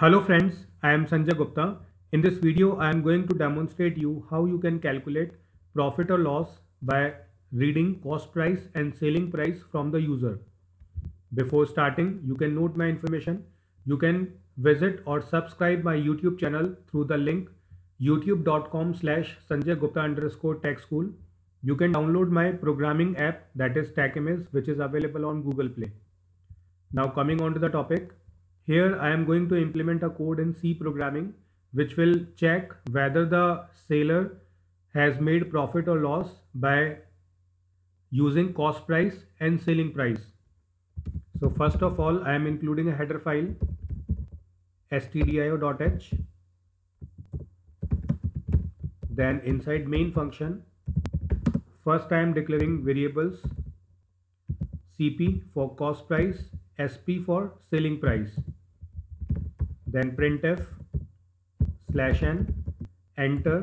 Hello friends, I am Sanjay Gupta. In this video, I am going to demonstrate you how you can calculate profit or loss by reading cost price and selling price from the user. Before starting, you can note my information. You can visit or subscribe my YouTube channel through the link youtube.com slash Sanjay Gupta underscore tech school. You can download my programming app that is TechImage which is available on Google Play. Now coming on to the topic, here I am going to implement a code in C programming which will check whether the seller has made profit or loss by using cost price and selling price. So first of all I am including a header file stdio.h then inside main function first I am declaring variables CP for cost price SP for selling price then printf slash n enter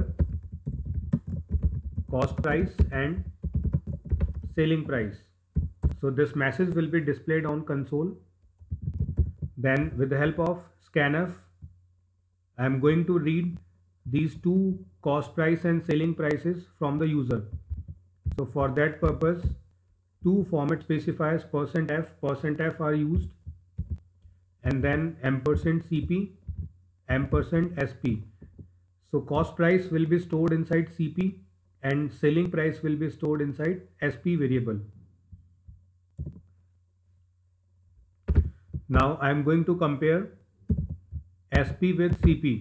cost price and selling price. So this message will be displayed on console. Then with the help of scanf I am going to read these two cost price and selling prices from the user. So for that purpose two format specifiers percent %f percent %f are used and then ampersand cp ampersand sp so cost price will be stored inside cp and selling price will be stored inside sp variable. Now i am going to compare sp with cp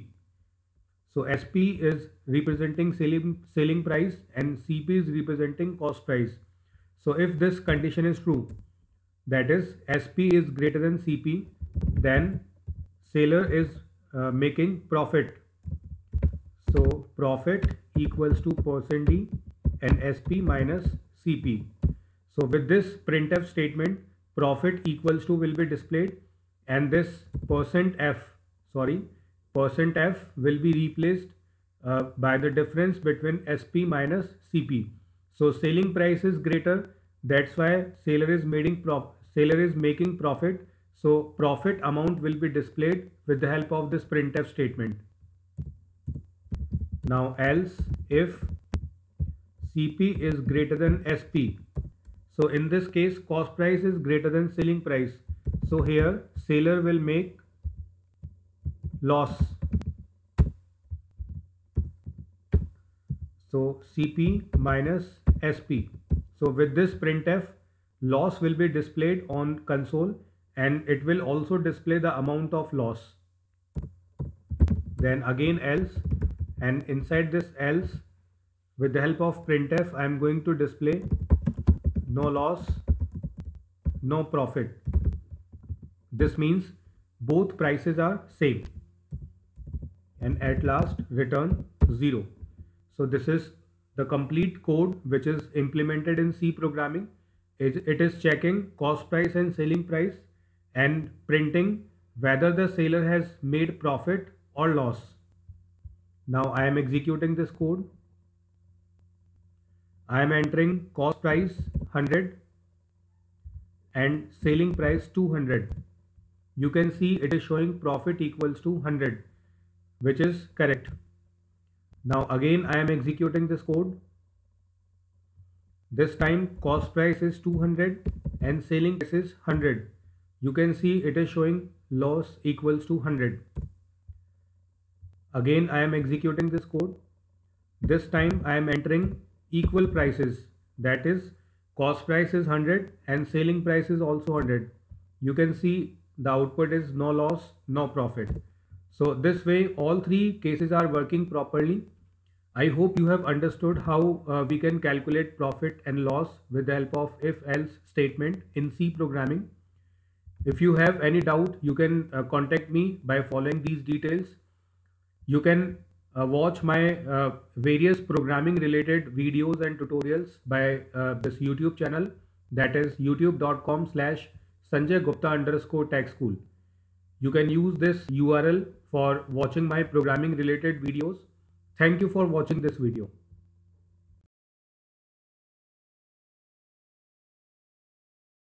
so SP is representing selling, selling price and CP is representing cost price. So if this condition is true, that is SP is greater than CP, then seller is uh, making profit. So profit equals to percent D and SP minus CP. So with this printf statement, profit equals to will be displayed and this percent %f, sorry, percent %f will be replaced uh, by the difference between SP minus CP. So selling price is greater. That's why seller is making prop seller is making profit. So profit amount will be displayed with the help of this printf statement. Now else if CP is greater than SP. So in this case cost price is greater than selling price. So here seller will make loss so cp minus sp so with this printf loss will be displayed on console and it will also display the amount of loss then again else and inside this else with the help of printf I am going to display no loss no profit this means both prices are same and at last return 0. So this is the complete code which is implemented in C programming. It is checking cost price and selling price and printing whether the seller has made profit or loss. Now I am executing this code. I am entering cost price 100 and selling price 200. You can see it is showing profit equals to 100 which is correct. Now again I am executing this code. This time cost price is 200 and selling price is 100. You can see it is showing loss equals to 100. Again I am executing this code. This time I am entering equal prices that is cost price is 100 and selling price is also 100. You can see the output is no loss, no profit. So this way all three cases are working properly. I hope you have understood how uh, we can calculate profit and loss with the help of if else statement in C programming. If you have any doubt, you can uh, contact me by following these details. You can uh, watch my uh, various programming related videos and tutorials by uh, this YouTube channel that is youtube.com slash Sanjay Gupta underscore tech school. You can use this URL for watching my programming related videos. Thank you for watching this video.